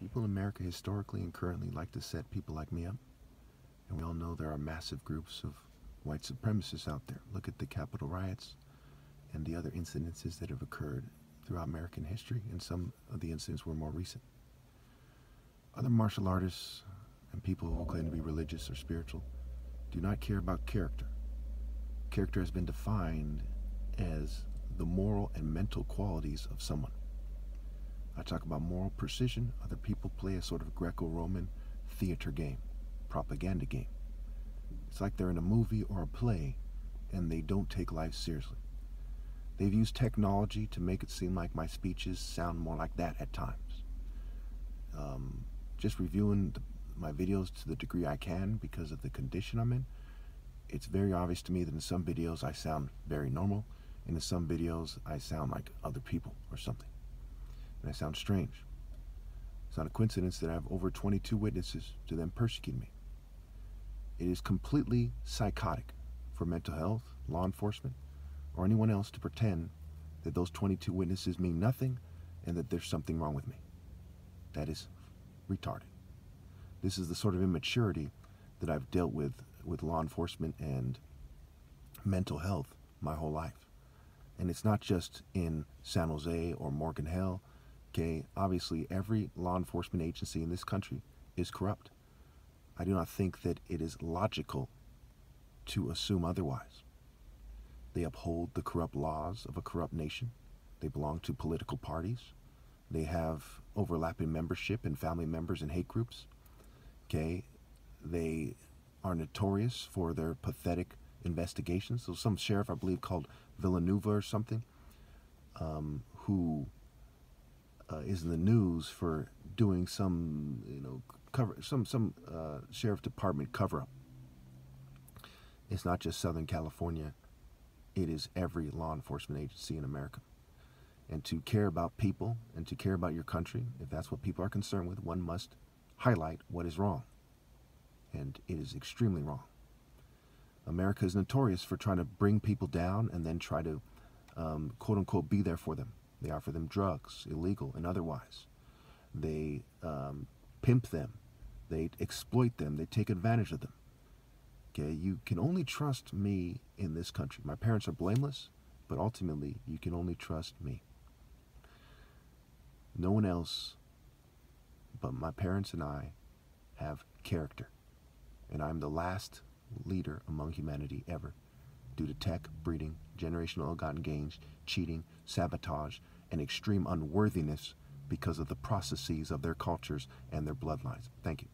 People in America historically and currently like to set people like me up. And we all know there are massive groups of white supremacists out there. Look at the Capitol riots and the other incidences that have occurred throughout American history, and some of the incidents were more recent. Other martial artists and people who claim to be religious or spiritual do not care about character. Character has been defined as the moral and mental qualities of someone. I talk about moral precision. Other people play a sort of Greco Roman theater game, propaganda game. It's like they're in a movie or a play and they don't take life seriously. They've used technology to make it seem like my speeches sound more like that at times. Um, just reviewing the, my videos to the degree I can because of the condition I'm in, it's very obvious to me that in some videos I sound very normal, and in some videos I sound like other people or something. And I sound strange. It's not a coincidence that I have over 22 witnesses to them persecuting me. It is completely psychotic for mental health, law enforcement, or anyone else to pretend that those 22 witnesses mean nothing and that there's something wrong with me. That is retarded. This is the sort of immaturity that I've dealt with with law enforcement and mental health my whole life. And it's not just in San Jose or Morgan Hill Okay, obviously every law enforcement agency in this country is corrupt. I do not think that it is logical to assume otherwise. They uphold the corrupt laws of a corrupt nation. They belong to political parties. They have overlapping membership and family members and hate groups. Okay, they are notorious for their pathetic investigations. So some sheriff, I believe, called Villanueva or something, um, who uh, is in the news for doing some, you know, cover some some uh, sheriff department cover up. It's not just Southern California; it is every law enforcement agency in America. And to care about people and to care about your country, if that's what people are concerned with, one must highlight what is wrong. And it is extremely wrong. America is notorious for trying to bring people down and then try to, um, quote unquote, be there for them. They offer them drugs, illegal and otherwise. They um, pimp them. They exploit them. They take advantage of them. Okay, you can only trust me in this country. My parents are blameless, but ultimately, you can only trust me. No one else but my parents and I have character. And I'm the last leader among humanity ever due to tech, breeding, generational ill-gotten gains, cheating, sabotage, and extreme unworthiness because of the processes of their cultures and their bloodlines. Thank you.